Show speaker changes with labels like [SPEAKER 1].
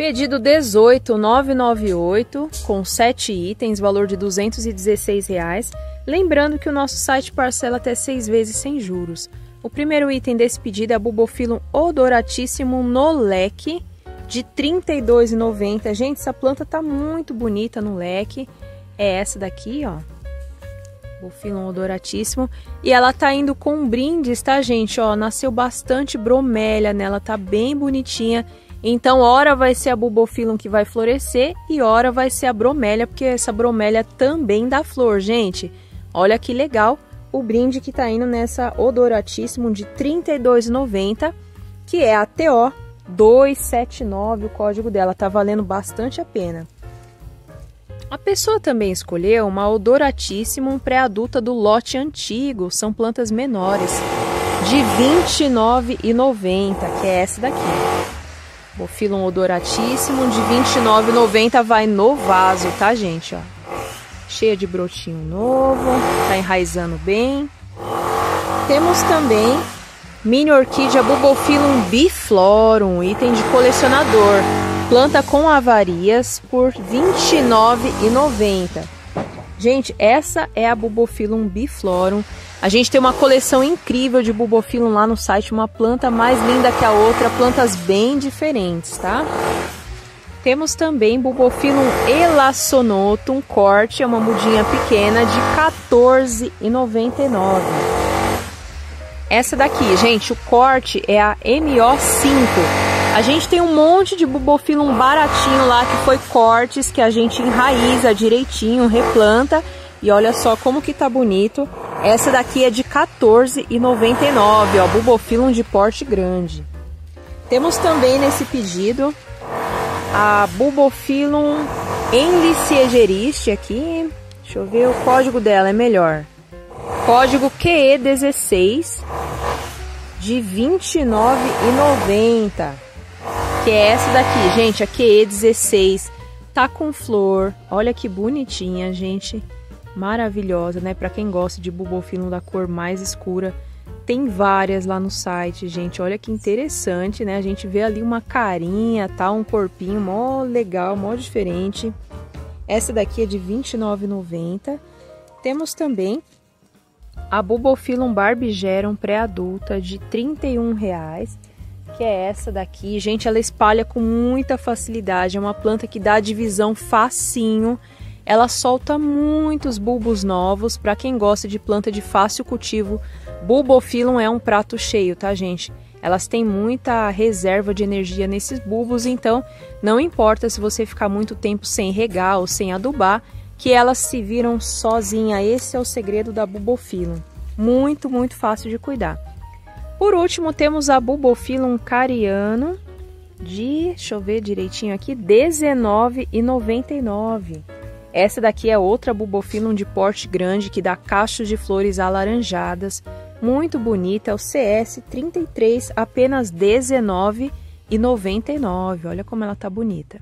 [SPEAKER 1] Pedido 18998 com 7 itens, valor de 216 reais. Lembrando que o nosso site parcela até 6 vezes sem juros. O primeiro item desse pedido é a Bubofilum odoratíssimo no leque de R$ 32,90. Gente, essa planta tá muito bonita no leque. É essa daqui, ó. Bubofilum odoratíssimo. E ela tá indo com brindes, tá, gente? Ó, nasceu bastante bromélia nela, tá bem bonitinha. Então, hora vai ser a Bubofilum que vai florescer e hora vai ser a bromélia, porque essa bromélia também dá flor, gente. Olha que legal o brinde que está indo nessa odoratíssimo de R$ 32,90, que é a TO 279, o código dela. Tá valendo bastante a pena. A pessoa também escolheu uma odoratíssimo pré-adulta do lote antigo, são plantas menores, de R$ 29,90, que é essa daqui. Bofilum odoratíssimo de R$ 29,90 vai no vaso, tá, gente? Ó cheia de brotinho novo, tá enraizando bem. Temos também mini orquídea Bubophyllum biflorum, item de colecionador. Planta com avarias por R$ 29,90. Gente, essa é a Bubophyllum biflorum. A gente tem uma coleção incrível de Bubophyllum lá no site, uma planta mais linda que a outra, plantas bem diferentes, tá? Temos também Bulbophyllum um corte, é uma mudinha pequena de R$14,99. Essa daqui, gente, o corte é a MO5. A gente tem um monte de Bulbophyllum baratinho lá que foi cortes que a gente enraiza direitinho, replanta e olha só como que tá bonito. Essa daqui é de R$14,99, ó, Bulbophyllum de porte grande. Temos também nesse pedido a Bulbophyllum enliciegeriste aqui. Deixa eu ver, o código dela é melhor. Código QE16 de R$ 29,90. Que é essa daqui, gente, a QE16. Tá com flor. Olha que bonitinha, gente. Maravilhosa, né? Para quem gosta de Bulbophyllum da cor mais escura. Tem várias lá no site, gente. Olha que interessante, né? A gente vê ali uma carinha, tá? Um corpinho mó legal, mó diferente. Essa daqui é de R$29,90. Temos também a Bubophyllum barbigerum pré-adulta de R$31,00. Que é essa daqui. Gente, ela espalha com muita facilidade. É uma planta que dá divisão facinho. Ela solta muitos bulbos novos. Para quem gosta de planta de fácil cultivo, Bulbophyllum é um prato cheio, tá, gente? Elas têm muita reserva de energia nesses bulbos, então não importa se você ficar muito tempo sem regar ou sem adubar, que elas se viram sozinha. Esse é o segredo da Bulbophyllum. Muito, muito fácil de cuidar. Por último, temos a Bulbophyllum cariano de, deixa eu ver direitinho aqui, R$19,99. Essa daqui é outra Bulbophyllum de porte grande que dá cachos de flores alaranjadas muito bonita, é o CS 33, apenas R$19,99. Olha como ela tá bonita.